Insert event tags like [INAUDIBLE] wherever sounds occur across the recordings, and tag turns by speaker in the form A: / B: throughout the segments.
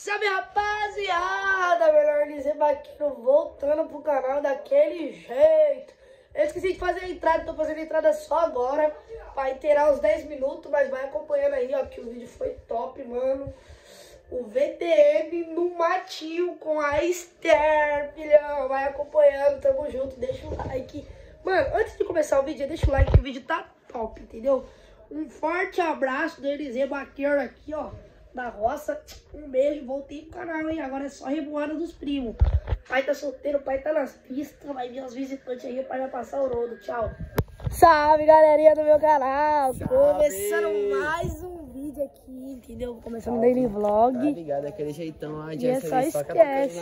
A: Salve rapaziada, melhor dizer Baquino voltando pro canal daquele jeito. Eu esqueci de fazer a entrada, tô fazendo a entrada só agora, pra inteirar os 10 minutos, mas vai acompanhando aí, ó, que o vídeo foi top, mano. O VTM no matinho com a Esther, filhão, vai acompanhando, tamo junto, deixa o like. Mano, antes de começar o vídeo, deixa o like que o vídeo tá top, entendeu? Um forte abraço do Eliseu Baqueiro aqui, ó da roça. Um beijo, voltei pro canal, hein? Agora é só revoada dos primos. Pai tá solteiro, pai tá nas pistas, vai vir os visitantes aí, o pai vai passar o rodo. Tchau. Salve, galerinha do meu canal! Salve. Começando mais um vídeo aqui, entendeu? Começando o daily vlog.
B: Tá ligado? Aquele jeitão lá de
A: é só esquece.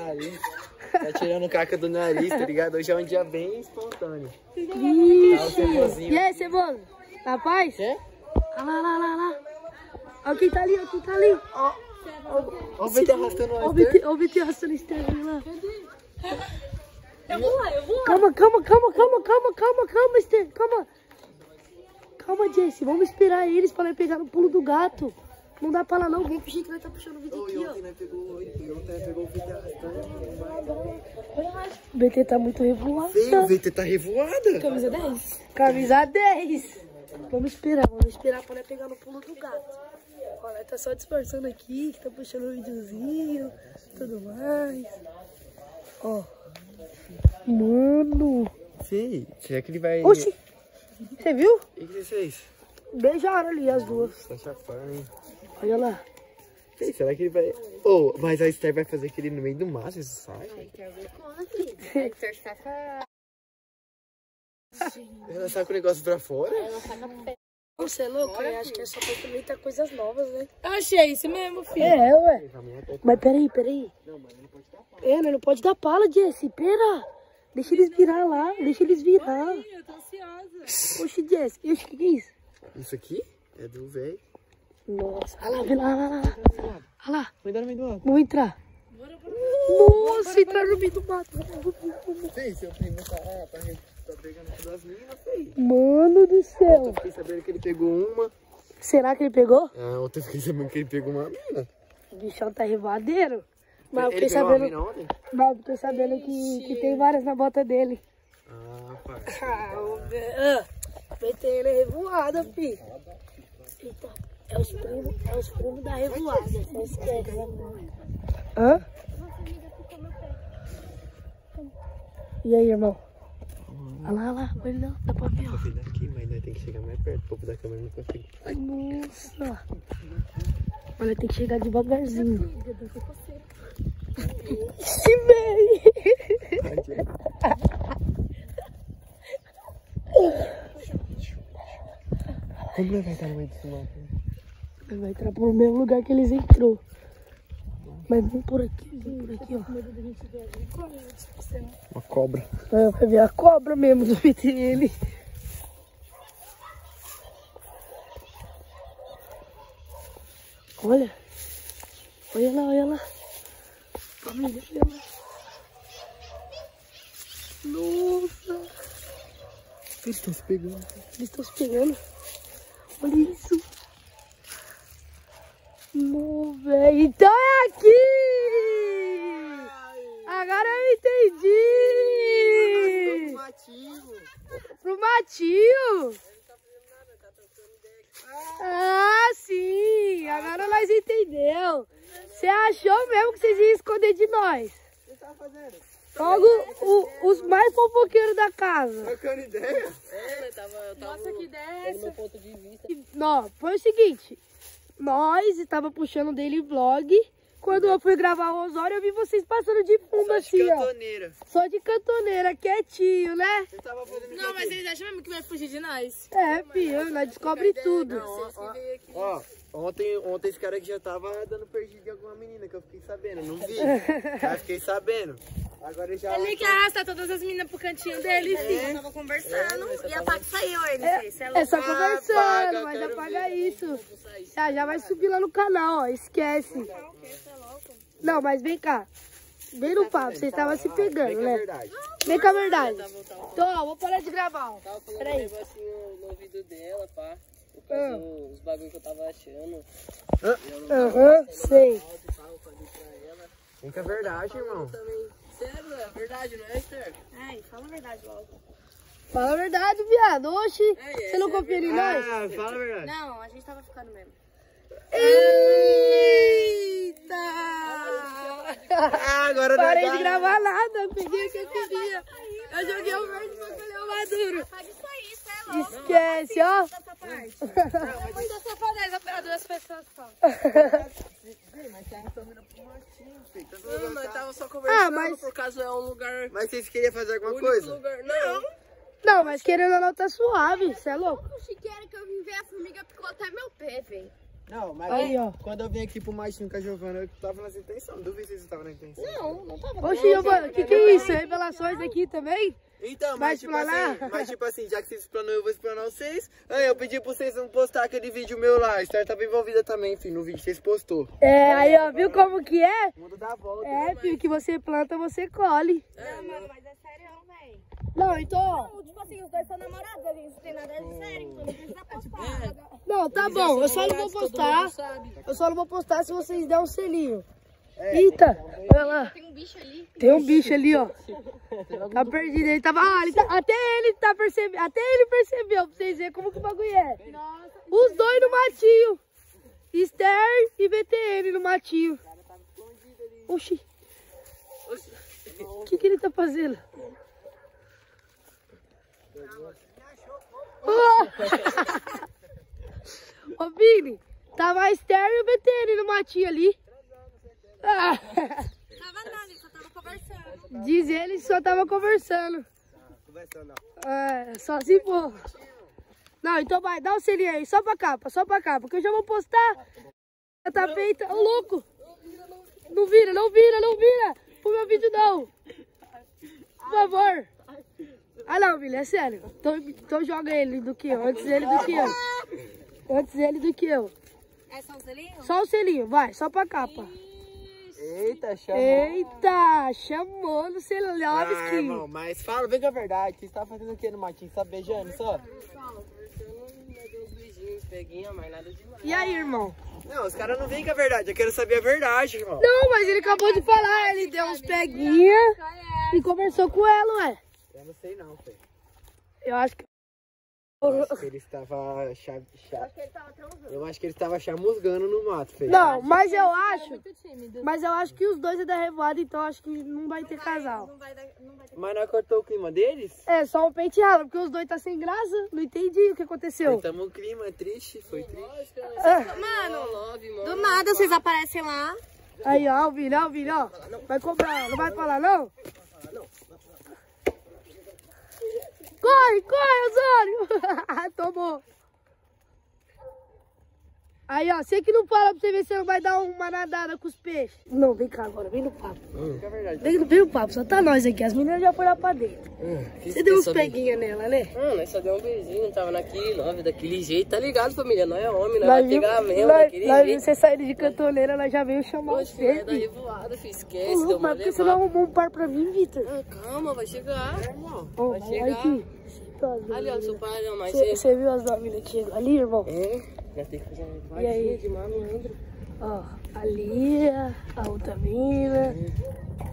B: Tá tirando caca do nariz, tá ligado? Hoje é um dia bem espontâneo.
A: Ixi. E aí, Cebola? Tá paz?
B: Quê?
A: Olha lá, lá, lá, lá. Olha quem tá ali, olha quem tá ali. Ó
B: o BT arrastando o
A: Olha o BT arrastando o Esther lá.
C: Eu vou lá, eu vou lá.
A: Calma, calma, calma, calma, calma, calma, calma, Esther, calma. Calma, Jesse, vamos esperar eles pra nós pegar no pulo do gato. Não dá pra lá não, vamos fingir que nós tá puxando o vídeo aqui, ó.
B: O BT
A: tá muito revoado.
B: Sim, o BT tá revoada.
C: Camisa 10.
A: Camisa 10. Vamos esperar, vamos esperar pra nós pegar no pulo do gato. Olha, tá só disfarçando aqui, que tá puxando o um videozinho, tudo mais. Ó. Mano.
B: Sim, será que ele vai...
A: Oxi. Você viu?
B: E o que você fez?
A: Beijaram ali as duas.
B: Tá chapando, hein?
A: Olha lá.
B: Sei, será que ele vai... Oh, mas a Esther vai fazer aquele no meio do mato, isso sai? Ela sai com o negócio pra fora?
C: Ela saca pé.
A: Você é louco? Eu acho que é só pra experimentar coisas novas, né?
C: Eu achei isso mesmo, filho.
A: É, ué. Mas peraí, peraí. É, né? Não pode dar pala, Jesse. Pera. Deixa eles virar lá. Deixa eles virar.
C: Ih, eu tô ansiosa.
A: Oxi, Jesse. O que, é isso?
B: Isso aqui é do velho.
A: Nossa. Olha lá, vê lá, olha lá. Olha lá.
B: Vai dar no meio do mato.
A: Vamos entrar.
C: Bora, bora.
A: Nossa, entrar no meio do mato.
B: Sei, seu primo tá, tá, tá pegando todas as meninas, sei.
A: Mano do
B: Eu
A: céu.
B: fiquei sabendo que ele pegou uma.
A: Será que ele pegou?
B: Ah, ontem eu fiquei sabendo que ele pegou uma mina.
A: O bichão tá revoadeiro. Mas eu
B: ele
A: fiquei sabendo,
B: ontem?
A: mas eu fiquei sabendo que, que tem várias na bota dele.
B: Ah, pai.
A: Ah, o BTN é revoada, fi. Eita, é os primos, é os primos da revoada, você esquece. Hã? E aí, irmão? Olha lá, olha lá, olha lá, dá pra ver, ó.
B: Filho daqui, mas nós tem que chegar mais perto. O povo da câmera não consegue. Ai,
A: Nossa. Olha, tem que chegar devagarzinho. Ixi, véi.
B: Como vai estar no meio desse?
A: Ele Vai entrar pro mesmo lugar que eles entrou. Mas vem por aqui, vem por aqui, ó.
B: Uma cobra.
A: É, vai ver a cobra mesmo do BTN. Olha. Olha lá, olha lá. Família, olha lá. Nossa.
B: Eles estão se pegando.
A: Eles estão se pegando. Olha isso. No, velho. Então é aqui! Agora eu entendi! Pro Matinho! Ah, sim! Agora nós entendeu. Você achou mesmo que vocês iam esconder de nós?
B: O que você tá fazendo?
A: Logo, o- os mais fofoqueiros da casa.
B: Trocando ideia?
C: Nossa, que ideia é essa?
B: ponto de vista.
A: Não, foi o seguinte. Nós estava puxando dele vlog. Quando eu fui gravar o Osório, eu vi vocês passando de fundo assim, ó.
B: cantoneira.
A: Só de cantoneira, quietinho, né?
B: Você tava fazendo
C: Não, mas eles acham mesmo que vai fugir de nós?
A: É, filho, nós descobre tudo.
B: Ó, ó, ó, ontem, ontem esse cara aqui já tava dando perdido de alguma menina que eu fiquei sabendo, não vi. [LAUGHS] Mas fiquei sabendo. Agora ele já.
C: Ele quer arrastar todas as meninas pro cantinho dele, filho. tava conversando e a Paty saiu, ele fez.
A: É só
B: apaga,
A: conversando, mas
B: quero
A: apaga
B: ver.
A: isso. Já, já vai subir lá no canal, ó. Esquece. Não, mas vem cá. Vem no papo, vocês estavam se pegando,
B: Vem que é
A: né?
B: verdade.
A: Vem com a verdade. Então, ó, vou parar de gravar, ó.
D: Tava falando um negocinho no ouvido dela, pá. Por causa
A: Ah.
D: dos bagulho que eu tava achando.
A: Aham, sei.
D: E eu falei pra
B: com a verdade, irmão.
D: Também. Sério, é verdade, não é, Esther?
C: Ai, fala a verdade logo.
A: Fala a verdade, viado. Oxi,
D: É,
A: você não
D: é
A: confia em nós?
B: Ah, fala a verdade.
C: Não, a gente tava ficando mesmo.
A: Eita!
B: Ah, agora não
A: Parei de gravar nada, peguei o que eu queria. Eu joguei o verde pra colher o maduro.
C: Faz isso isso é louco.
A: Esquece, ó.
C: Essa parte. Depois da safadeza pra duas pessoas só.
D: Não, nós tava só conversando,
A: Ah, mas-
D: por causa é um lugar...
B: Mas vocês queriam fazer alguma
D: único
B: coisa?
D: lugar... Não.
A: Não, mas querendo ou não, tá suave. Você é louco?
C: O chiqueiro que eu vim ver a formiga picou até meu pé, velho.
B: Não, mas
A: Aí, ó.
B: quando eu vim aqui pro Martinho com a Giovana, eu tava nessa intenção. Duvido se você tava na intenção.
C: Não, não tava.
A: Oxi, Giovana, o que que é isso? Revelações aqui também?
B: Então,
A: Vai
B: mas tipo, assim, mas tipo assim, já que vocês explanou, eu vou explanar vocês. Aí eu pedi pra vocês não postar aquele vídeo meu lá. A Esther tava envolvida também, filho, no vídeo. Vocês postou.
A: É, aí, ó, viu como que é?
B: O mundo dá a volta.
A: É, filho, que você planta, você colhe.
C: Não, mano, mas é sério, velho.
A: Não, então, ó.
C: Tipo assim, os dois são namorados, a gente não tem nada de sério, então não precisa postar.
A: Não, tá bom, eu só não vou postar.
D: sabe.
A: Eu só não vou postar se vocês der um selinho. Eita, olha lá.
C: Tem um bicho ali.
A: Tem um bicho ali, ó. Tá perdido. Ele tava. Ah, ele tá- até ele tá percebendo. Até ele percebeu, pra vocês verem como que o bagulho é. Os dois no matinho. Esther e VTN no matinho. Oxi. O que, que ele tá fazendo? Ah! [LAUGHS] Ô, Vini, tava a Esther e o VTN no matinho ali. Ah!
C: Tava nada, ele só tava conversando.
A: Diz ele que só tava conversando.
B: Conversando,
A: É, só se for. Não, então vai, dá o selinho aí, só pra capa, só pra capa, que eu já vou postar. Já tá feita. Ô, louco! Não vira, não vira, não vira! Pro meu vídeo não! Por favor! Ah não, filho, é sério. Então, então joga ele do que eu, antes ele do que eu. Antes ele do que eu.
C: É só um selinho?
A: Só o selinho, vai, só pra capa.
B: Eita, chamou.
A: Eita, chamou no
B: Ah,
A: Celovski.
B: irmão, mas fala, vem com a verdade. Vocês estavam fazendo o que no Martinho? Só beijando, só?
D: Peguinha, mas nada demais.
A: E aí, irmão?
B: Não, os caras não vêm com a verdade. Eu quero saber a verdade, irmão.
A: Não, mas ele acabou de falar, ele deu uns peguinha e conversou com ela, ué.
B: Eu não sei não, filho.
A: Eu acho que.
B: Eu acho que ele estava... Cha... cha- Eu acho que ele estava chamusgando no mato, filho.
A: Não, mas eu acho. Mas eu acho que os dois é da revoada, então acho que não vai ter casal.
C: Não vai dar, não vai ter.
B: Mas não cortou o clima deles?
A: É, só um penteado, porque os dois tá sem graça. Não entendi o que aconteceu.
B: Estamos um clima triste, foi triste.
C: Mano,
D: Love, mano.
C: do nada vocês aparecem lá.
A: Aí, ó, o Vini, ó, o Vini, ó. Vai cobrar, não vai falar, não? Corre, corre, Osório! [LAUGHS] Aí, ó, você que não fala pra você ver se você não vai dar uma nadada com os peixes. Não, vem cá agora, vem no papo.
B: É verdade.
A: Vem, vem no papo, só tá nós aqui. As meninas já foram lá pra dentro. Você deu uns
D: Só-
A: peguinha nela, né?
D: Não, nós só deu um beijinho, tava naquele love, daquele jeito, tá ligado, família? Nós é homem, nós
A: Nós
D: vai
A: viu,
D: pegar mesmo,
A: nós,
D: daquele
A: nós viu
D: jeito.
A: você saindo de cantoneira, nós já veio chamar
D: Oxe,
A: você.
D: vai dar
A: filho.
D: revoada, filho, esquece, uma
A: mas por que você não arrumou um par pra mim, Vitor?
D: Ah, calma, vai chegar.
A: Ô,
D: vai chegar.
A: aqui. Tá,
D: Ali, ó, seu pai, não, mas
A: Você viu as novinhas chegam ali, irmão?
D: É, já tem que fazer uma
A: E aí?
D: levadinha de malandro.
A: Ó, ali, a outra mina.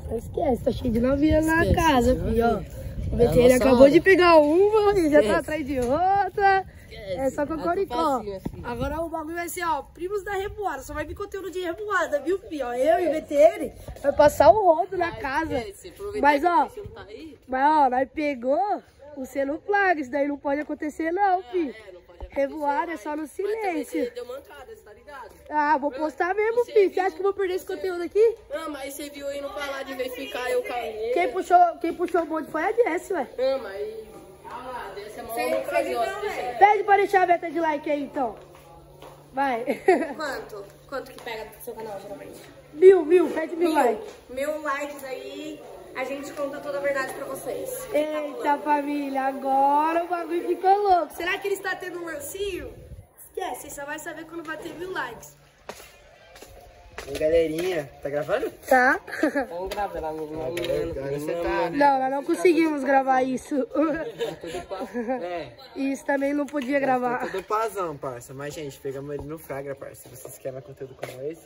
A: Não esquece, tá cheio de novinha na
D: Esquece,
A: casa, filho, ó. O
D: É nossa
A: acabou de pegar uma e já tá
D: Esquece.
A: atrás de outra. É só
D: Tá
A: cocoricó.
D: facinho, assim.
A: Agora o bagulho vai ser, ó, primos da revoada. Só vai vir conteúdo de revoada, viu, filho? Ó, eu e o VTN vai passar o rodo na casa.
D: Esquece,
A: Mas, ó,
D: tá
A: mas, ó, nós pegou o selo plaga. Isso daí não pode acontecer, não, filho.
D: É, não.
A: Revoada é só no silêncio.
D: deu mancada, você tá ligado?
A: Ah, vou postar mesmo, filho. Você acha que eu vou perder esse conteúdo aqui?
D: Ah, mas você viu indo pra lá de verificar eu caminhei.
A: Quem puxou, quem puxou o bonde foi a Jess, ué.
D: Ah, mas... Ah lá, é maior corajosa. deixa
A: Pede pra deixar a meta de like aí, então. Vai. [LAUGHS]
C: Quanto? Quanto que pega do seu canal, geralmente?
A: mil, mil, pede mil likes.
C: Mil likes aí, a gente conta toda a verdade pra vocês.
A: Eita, família, agora o bagulho ficou louco. Será que ele está tendo um lancinho? Esquece, você só vai saber quando bater mil likes.
B: E galerinha, tá gravando?
A: Tá?
D: Vamos gravar lá no
B: tá?
A: Não, nós não conseguimos gravar isso.
D: É.
A: Isso também não podia gravar.
B: Tudo pazão, parça. Mas, gente, pegamos ele no Fragra, parça. Se vocês querem conteúdo como esse,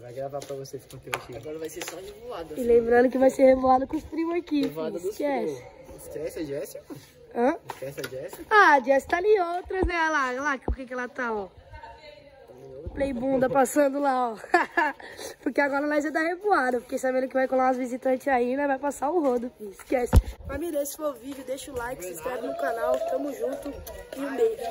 B: Vai gravar pra vocês conteúdo aqui.
D: Agora vai ser só de voada.
A: E lembrando que vai ser revoada com os primos aqui,
D: Revoada dos
A: Esquece.
B: Esquece a Jéssica?
A: Hã?
B: Esquece a Jéssica?
A: Ah, a Jess tá ali outras, né? Olha lá, olha lá o que que ela tá, ó. Play bunda passando lá, ó. [LAUGHS] porque agora nós é da revoada. Fiquei sabendo que vai colar umas visitantes aí, né? Vai passar o rodo, filho. Esquece. Família, esse foi o vídeo. Deixa o like, se inscreve no canal. Tamo junto e um beijo.